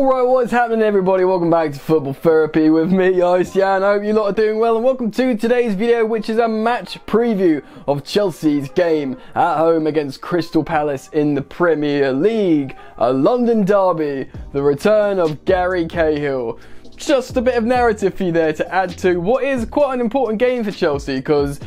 Alright, what's happening everybody? Welcome back to Football Therapy with me, Yan. I hope you lot are doing well and welcome to today's video which is a match preview of Chelsea's game at home against Crystal Palace in the Premier League. A London derby, the return of Gary Cahill. Just a bit of narrative for you there to add to what is quite an important game for Chelsea because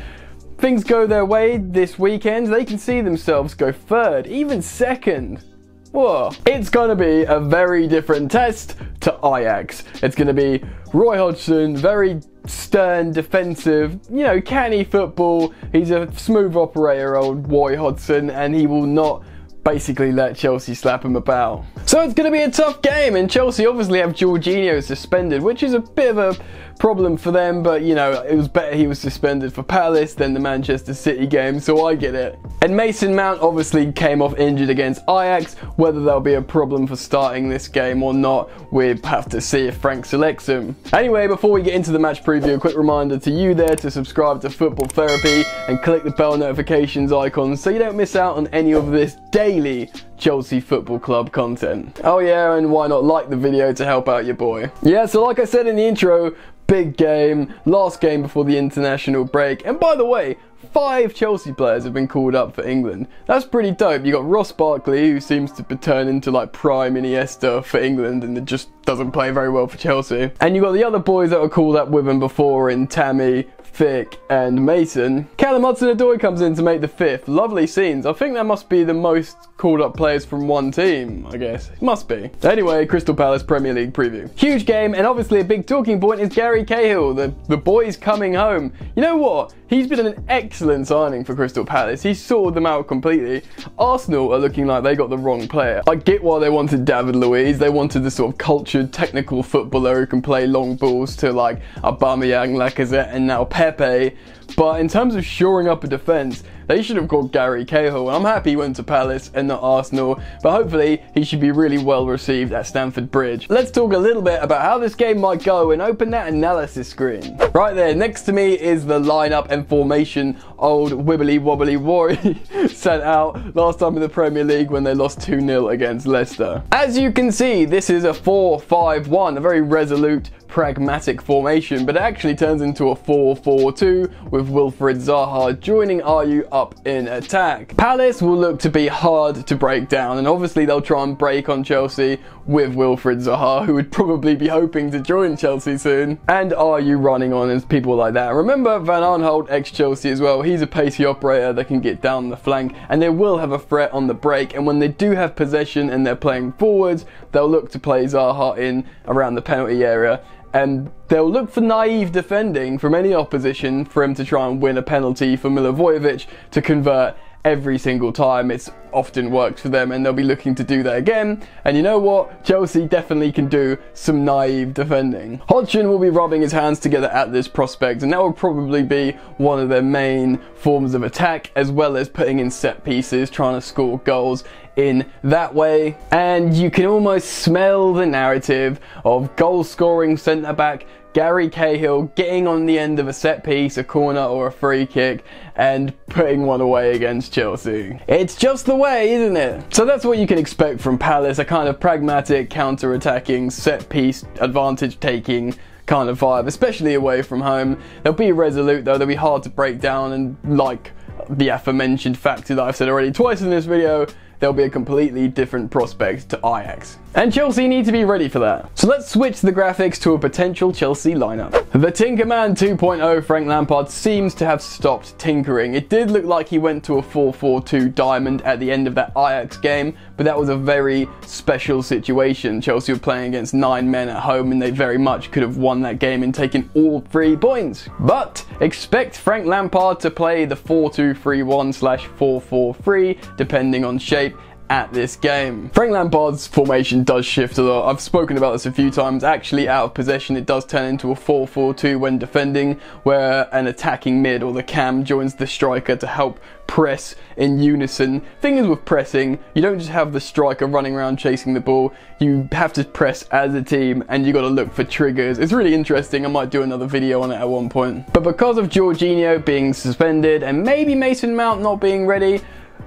things go their way this weekend, they can see themselves go third, even second Whoa. It's going to be a very different test to Ajax. It's going to be Roy Hodgson, very stern, defensive, you know, canny football. He's a smooth operator, old Roy Hodgson, and he will not basically let Chelsea slap him about. So it's going to be a tough game, and Chelsea obviously have Jorginho suspended, which is a bit of a problem for them, but you know, it was better he was suspended for Palace than the Manchester City game, so I get it. And Mason Mount obviously came off injured against Ajax. Whether there'll be a problem for starting this game or not, we have to see if Frank selects him. Anyway, before we get into the match preview, a quick reminder to you there to subscribe to Football Therapy and click the bell notifications icon so you don't miss out on any of this daily Chelsea Football Club content. Oh yeah, and why not like the video to help out your boy? Yeah, so like I said in the intro, big game, last game before the international break. And by the way, five Chelsea players have been called up for England. That's pretty dope. You got Ross Barkley, who seems to be turn into like prime Iniesta for England and it just doesn't play very well for Chelsea. And you got the other boys that were called up with him before in Tammy, Vic and Mason. Callum Hudson-Odoi comes in to make the fifth. Lovely scenes. I think that must be the most called up players from one team, I guess. Must be. Anyway, Crystal Palace Premier League preview. Huge game, and obviously a big talking point is Gary Cahill, the, the boy's coming home. You know what? He's been an excellent signing for Crystal Palace. He's sorted them out completely. Arsenal are looking like they got the wrong player. I get why they wanted David Luiz. They wanted the sort of cultured, technical footballer who can play long balls to like Aubameyang, Lacazette, and now Pepe. But in terms of shoring up a defence, they should have called Gary Cahill, and I'm happy he went to Palace and not Arsenal, but hopefully he should be really well received at Stamford Bridge. Let's talk a little bit about how this game might go and open that analysis screen. Right there, next to me is the lineup and formation old wibbly wobbly Rory sent out last time in the Premier League when they lost 2-0 against Leicester. As you can see, this is a 4-5-1, a very resolute pragmatic formation, but it actually turns into a 4-4-2 with Wilfried Zaha joining Ayew up in attack. Palace will look to be hard to break down, and obviously they'll try and break on Chelsea with Wilfried Zaha, who would probably be hoping to join Chelsea soon. And Ayew running on as people like that? Remember Van Aanholt ex-Chelsea as well, he's a pacey operator that can get down the flank, and they will have a threat on the break, and when they do have possession and they're playing forwards, they'll look to play Zaha in around the penalty area and they'll look for naive defending from any opposition for him to try and win a penalty for Milivojevic to convert every single time. It's often worked for them and they'll be looking to do that again. And you know what? Chelsea definitely can do some naive defending. Hodgson will be rubbing his hands together at this prospect and that will probably be one of their main forms of attack as well as putting in set pieces, trying to score goals in that way. And you can almost smell the narrative of goal scoring centre back Gary Cahill getting on the end of a set piece, a corner or a free kick and putting one away against Chelsea. It's just the way, isn't it? So that's what you can expect from Palace, a kind of pragmatic, counter-attacking, set piece, advantage taking kind of vibe, especially away from home. They'll be resolute though, they'll be hard to break down and like the aforementioned factor that I've said already twice in this video, they'll be a completely different prospect to Ajax. And Chelsea need to be ready for that. So let's switch the graphics to a potential Chelsea lineup. The Tinkerman 2.0 Frank Lampard seems to have stopped tinkering. It did look like he went to a 4-4-2 diamond at the end of that Ajax game, but that was a very special situation. Chelsea were playing against nine men at home and they very much could have won that game and taken all three points. But expect Frank Lampard to play the 4-2-3-1 slash 4-4-3 depending on shape at this game. Frank Lampard's formation does shift a lot. I've spoken about this a few times. Actually, out of possession, it does turn into a 4-4-2 when defending, where an attacking mid or the cam joins the striker to help press in unison. Thing is with pressing, you don't just have the striker running around chasing the ball, you have to press as a team and you've got to look for triggers. It's really interesting, I might do another video on it at one point. But because of Jorginho being suspended and maybe Mason Mount not being ready,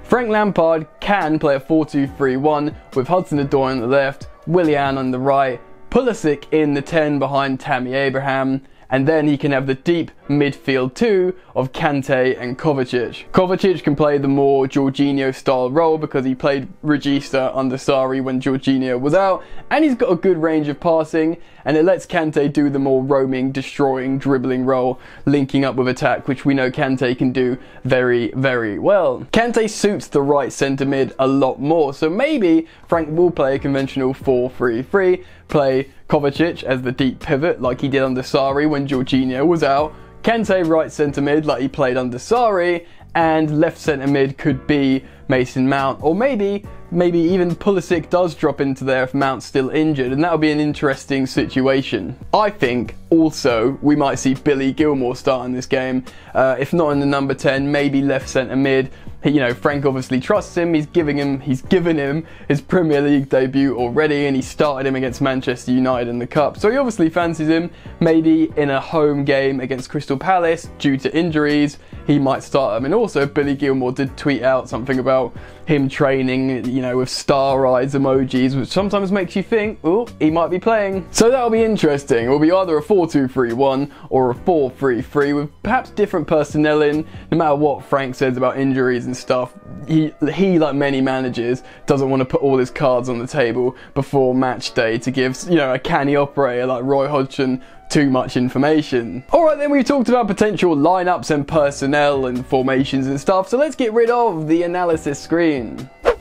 Frank Lampard can play a 4-2-3-1 with Hudson-Odoi on the left, Willian on the right, Pulisic in the 10 behind Tammy Abraham, and then he can have the deep midfield two of Kante and Kovacic. Kovacic can play the more Jorginho style role because he played Regista under Sarri when Jorginho was out, and he's got a good range of passing, and it lets Kante do the more roaming, destroying, dribbling role, linking up with attack, which we know Kante can do very, very well. Kante suits the right centre mid a lot more, so maybe Frank will play a conventional 4-3-3, play Kovacic as the deep pivot like he did under Sarri when Jorginho was out, Kante right centre mid like he played under Sarri, and left centre mid could be Mason Mount, or maybe maybe even Pulisic does drop into there if Mount's still injured, and that would be an interesting situation. I think also we might see Billy Gilmour start in this game, uh, if not in the number 10, maybe left centre mid. You know, Frank obviously trusts him. He's giving him, he's given him his Premier League debut already, and he started him against Manchester United in the cup. So he obviously fancies him. Maybe in a home game against Crystal Palace, due to injuries, he might start him. And also, Billy Gilmour did tweet out something about out him training, you know, with star eyes emojis, which sometimes makes you think, oh, he might be playing. So that'll be interesting. It'll be either a 4-2-3-1 or a 4-3-3 with perhaps different personnel in, no matter what Frank says about injuries and stuff. He, he, like many managers, doesn't want to put all his cards on the table before match day to give, you know, a canny operator like Roy Hodgson too much information. Alright then, we've talked about potential lineups and personnel and formations and stuff, so let's get rid of the analysis screen.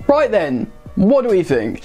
Right then, what do we think?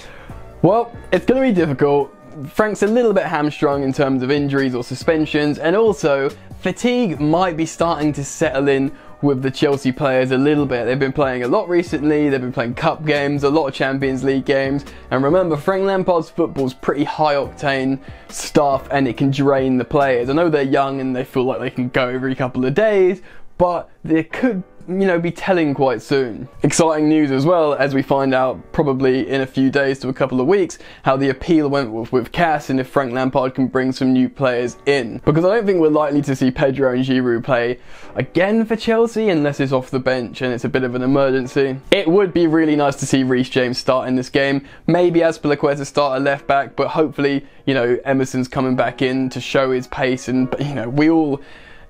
Well, it's going to be difficult. Frank's a little bit hamstrung in terms of injuries or suspensions, and also fatigue might be starting to settle in with the Chelsea players a little bit. They've been playing a lot recently, they've been playing cup games, a lot of Champions League games, and remember, Frank Lampard's football's pretty high octane stuff and it can drain the players. I know they're young and they feel like they can go every couple of days, but there could you know, be telling quite soon. Exciting news as well, as we find out probably in a few days to a couple of weeks, how the appeal went with, with CAS and if Frank Lampard can bring some new players in. Because I don't think we're likely to see Pedro and Giroud play again for Chelsea unless it's off the bench and it's a bit of an emergency. It would be really nice to see Reece James start in this game. Maybe Azpilicueta start at left back, but hopefully, you know, Emerson's coming back in to show his pace and, you know, we all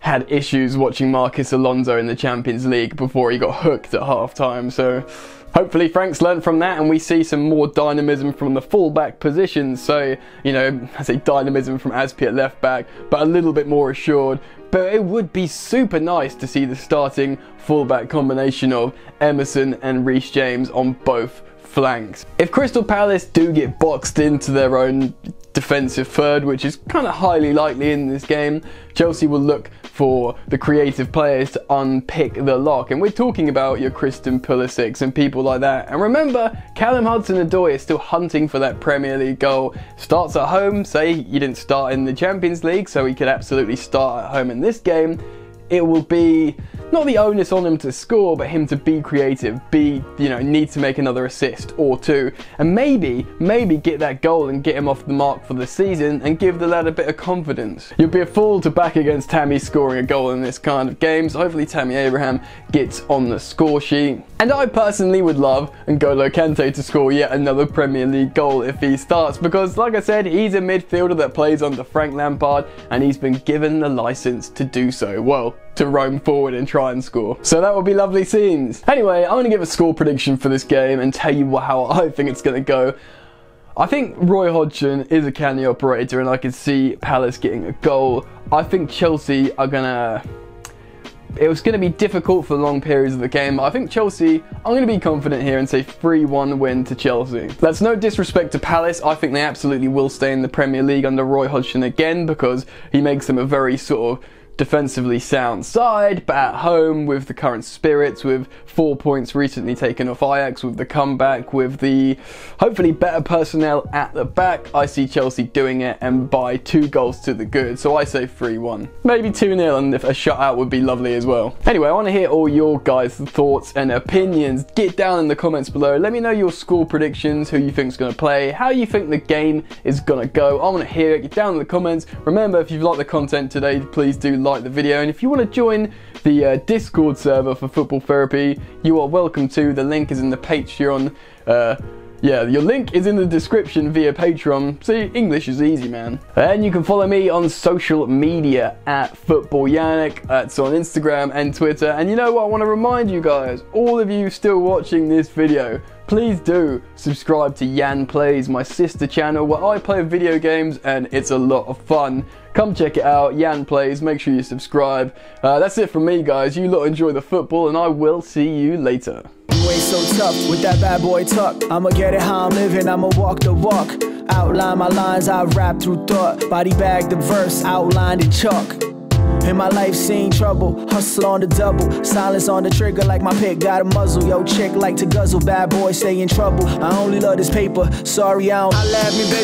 had issues watching Marcos Alonso in the Champions League before he got hooked at half time. So hopefully Frank's learned from that and we see some more dynamism from the fullback positions. So, you know, I say dynamism from Azpi at left back, but a little bit more assured. But it would be super nice to see the starting fullback combination of Emerson and Reece James on both flanks. If Crystal Palace do get boxed into their own defensive third, which is kind of highly likely in this game, Chelsea will look for the creative players to unpick the lock. And we're talking about your Christian Pulisic and people like that. And remember, Callum Hudson-Odoi is still hunting for that Premier League goal. Starts at home, say you didn't start in the Champions League, so he could absolutely start at home in this game. It will be not the onus on him to score, but him to be creative, be, you know, need to make another assist or two, and maybe, maybe get that goal and get him off the mark for the season and give the lad a bit of confidence. You'd be a fool to back against Tammy scoring a goal in this kind of game, so hopefully Tammy Abraham gets on the score sheet. And I personally would love N'Golo Kante to score yet another Premier League goal if he starts, because like I said, he's a midfielder that plays under Frank Lampard, and he's been given the license to do so. Well, to roam forward and try and score. So that would be lovely scenes. Anyway, I'm going to give a score prediction for this game and tell you how I think it's going to go. I think Roy Hodgson is a canny operator and I can see Palace getting a goal. I think Chelsea are going to it was going to be difficult for long periods of the game. but I think Chelsea, I'm going to be confident here and say 3-1 win to Chelsea. That's no disrespect to Palace. I think they absolutely will stay in the Premier League under Roy Hodgson again because he makes them a very sort of defensively sound side, but at home with the current spirits, with four points recently taken off Ajax, with the comeback, with the hopefully better personnel at the back, I see Chelsea doing it and by two goals to the good. So I say 3 1. Maybe 2 0, and if a shutout would be lovely as well. Anyway, I want to hear all your guys' thoughts and opinions. Get down in the comments below. Let me know your score predictions, who you think is going to play, how you think the game is going to go. I want to hear it. Get down in the comments. Remember, if you've liked the content today, please do like like the video. And if you want to join the uh, Discord server for Football Therapy, you are welcome to. The link is in the Patreon. Uh, yeah, your link is in the description via Patreon. See, English is easy, man. And you can follow me on social media at Football Yannick. That's on Instagram and Twitter. And you know what? I want to remind you guys, all of you still watching this video, please do subscribe to Yan Plays, my sister channel where I play video games and it's a lot of fun. Come check it out, Yan Plays, make sure you subscribe. Uh, that's it from me guys, you lot enjoy the football and I will see you later. So tough with that bad boy tuck. I'ma get it how I'm living, I'ma walk the walk. Outline my lines, I rap through thought. Body bag the verse, outlined in chalk. In my life, seen trouble, hustle on the double, silence on the trigger like my pick got a muzzle. Yo, chick like to guzzle, bad boy stay in trouble. I only love this paper, sorry I don't. I laugh me, baby.